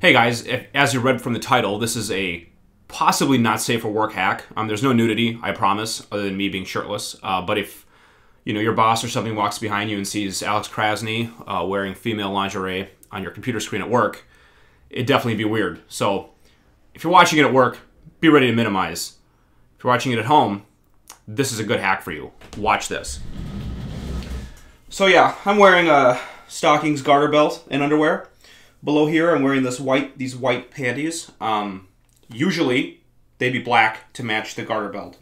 Hey guys, if, as you read from the title, this is a possibly not safe for work hack. Um, there's no nudity, I promise, other than me being shirtless. Uh, but if you know your boss or something walks behind you and sees Alex Krasny uh, wearing female lingerie on your computer screen at work, it'd definitely be weird. So if you're watching it at work, be ready to minimize. If you're watching it at home, this is a good hack for you. Watch this. So yeah, I'm wearing a stockings, garter belt, and underwear. Below here, I'm wearing this white, these white panties. Um, usually, they'd be black to match the garter belt.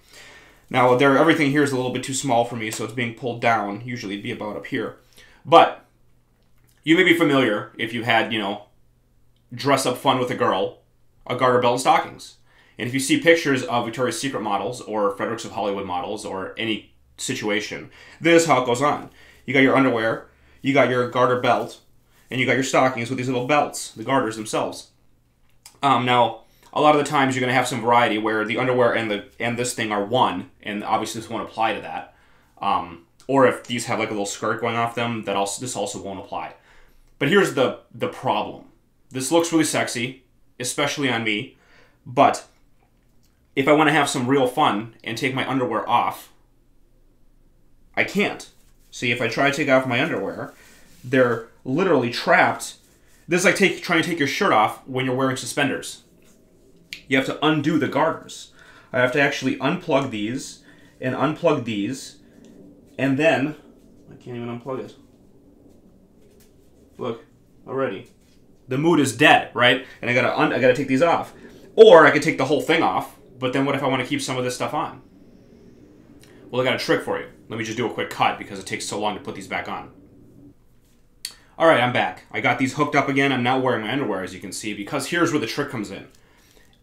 Now, there, everything here is a little bit too small for me, so it's being pulled down. Usually, it'd be about up here. But you may be familiar if you had, you know, dress up fun with a girl, a garter belt and stockings. And if you see pictures of Victoria's Secret models or Frederick's of Hollywood models or any situation, this is how it goes on. You got your underwear, you got your garter belt, and you got your stockings with these little belts, the garters themselves. Um, now, a lot of the times you're going to have some variety where the underwear and the and this thing are one, and obviously this won't apply to that. Um, or if these have like a little skirt going off them, that also this also won't apply. But here's the the problem. This looks really sexy, especially on me, but if I want to have some real fun and take my underwear off, I can't. See, if I try to take off my underwear, they're literally trapped. This is like take, trying to take your shirt off when you're wearing suspenders. You have to undo the garters. I have to actually unplug these and unplug these, and then I can't even unplug it. Look, already. The mood is dead, right? And I gotta un- I gotta take these off, or I could take the whole thing off. But then what if I want to keep some of this stuff on? Well, I got a trick for you. Let me just do a quick cut because it takes so long to put these back on. All right, I'm back. I got these hooked up again. I'm now wearing my underwear, as you can see, because here's where the trick comes in.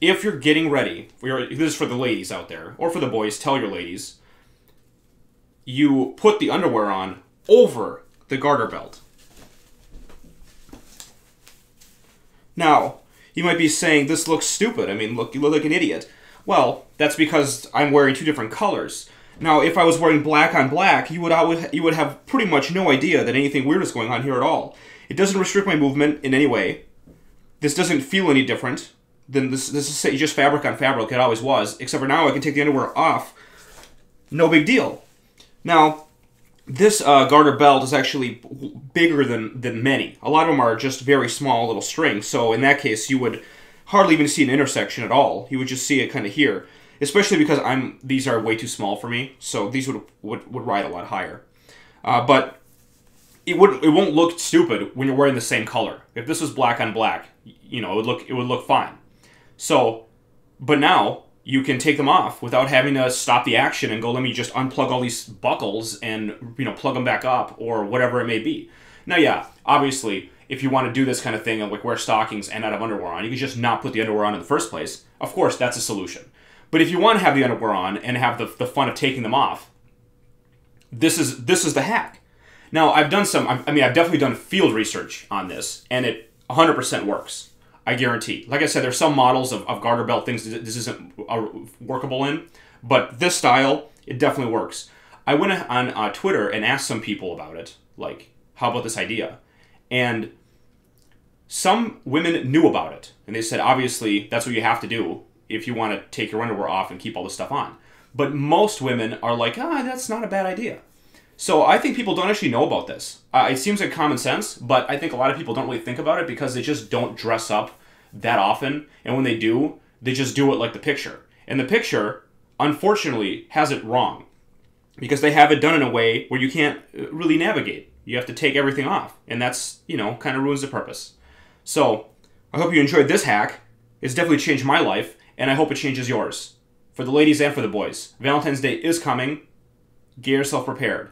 If you're getting ready, this is for the ladies out there, or for the boys, tell your ladies, you put the underwear on over the garter belt. Now, you might be saying, this looks stupid. I mean, look, you look like an idiot. Well, that's because I'm wearing two different colors. Now, if I was wearing black on black, you would always, you would have pretty much no idea that anything weird is going on here at all. It doesn't restrict my movement in any way. This doesn't feel any different than this. This is just fabric on fabric. It always was, except for now I can take the underwear off. No big deal. Now, this uh, garter belt is actually bigger than than many. A lot of them are just very small little strings. So in that case, you would hardly even see an intersection at all. You would just see it kind of here especially because I'm these are way too small for me, so these would would, would ride a lot higher. Uh, but it would it won't look stupid when you're wearing the same color. If this was black on black, you know, it would look it would look fine. So, but now you can take them off without having to stop the action and go, let me just unplug all these buckles and you know plug them back up or whatever it may be. Now, yeah, obviously, if you want to do this kind of thing and like wear stockings and not have underwear on, you can just not put the underwear on in the first place. Of course, that's a solution. But if you want to have the underwear on and have the, the fun of taking them off, this is this is the hack. Now I've done some. I mean, I've definitely done field research on this, and it 100% works. I guarantee. Like I said, there's some models of, of garter belt things that this isn't uh, workable in, but this style it definitely works. I went on uh, Twitter and asked some people about it, like, how about this idea? And some women knew about it, and they said, obviously, that's what you have to do if you want to take your underwear off and keep all this stuff on. But most women are like, ah, that's not a bad idea. So I think people don't actually know about this. Uh, it seems like common sense, but I think a lot of people don't really think about it because they just don't dress up that often. And when they do, they just do it like the picture. And the picture, unfortunately, has it wrong because they have it done in a way where you can't uh, really navigate. You have to take everything off, and that's, you know, kind of ruins the purpose. So I hope you enjoyed this hack. It's definitely changed my life and I hope it changes yours. For the ladies and for the boys. Valentine's Day is coming. Get yourself prepared.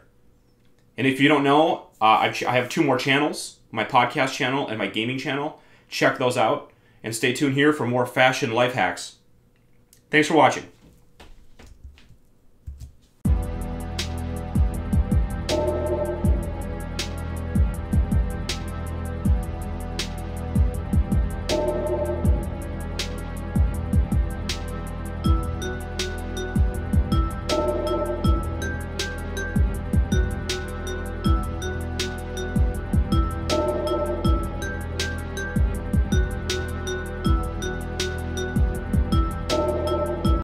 And if you don't know, uh, I have two more channels my podcast channel and my gaming channel. Check those out. And stay tuned here for more fashion life hacks. Thanks for watching.